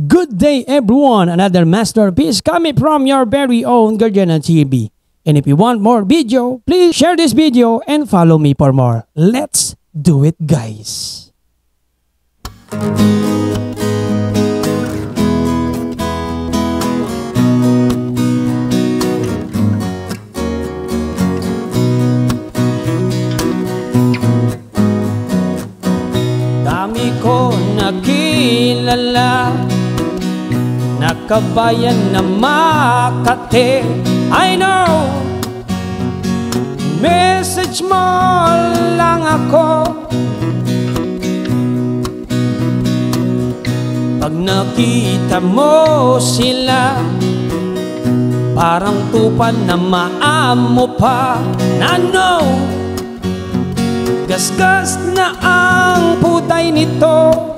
Good day everyone! Another masterpiece coming from your very own Guardiana TV. And if you want more video, please share this video and follow me for more. Let's do it guys! Dami ko nakilala Nakabayan na Makati. I know. Message mo lang ako. Pag nakita mo sila Parang tupan na maamo pa. Na know. Gasgas na ang putay nito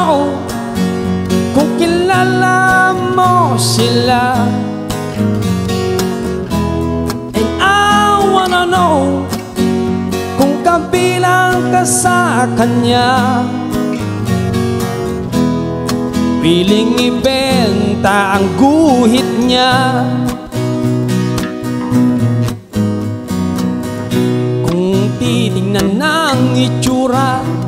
know Kung kilala mo sila. And I wanna know Kung kabilang ka sa kanya. Piling ibenta ang guhit niya. Kung titignan ng itsura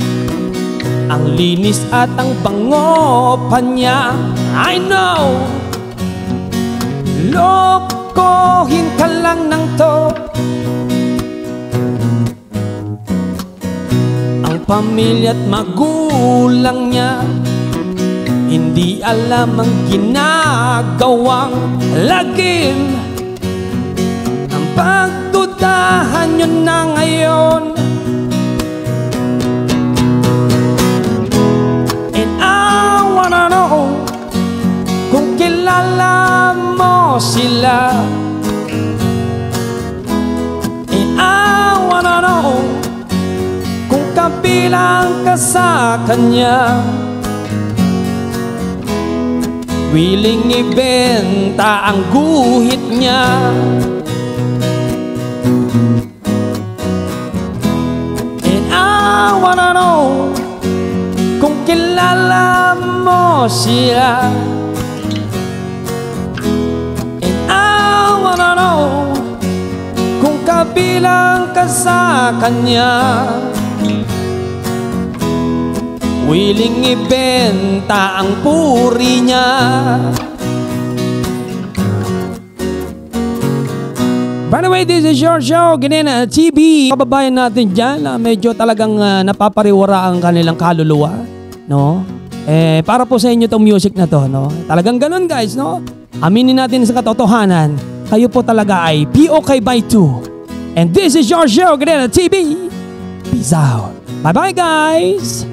Ang linis at ang bango pa niya. I know! Lokohin ka lang ng to. Ang pamilya at magulang niya. Hindi alam ang ginagawang lagim. Ang pagdudahan nyo na ngayon mo sila. And I wanna know Kung kabilang ka sa kanya. Willing ibenta ang guhit niya. And I wanna know Kung kilala mo siya. Kabilang ka sa kanya Willing ibenta ang puri niya By the way, this is your show, Ganena TV. Kababayan natin dyan na medyo talagang uh, napapariwara ang kanilang kaluluwa. No? Eh, para po sa inyo tong music na to, no? Talagang ganun guys, no? Aminin natin sa katotohanan, kayo po talaga ay POK by 2. And this is your show, Ganena TV. Peace out. Bye-bye guys!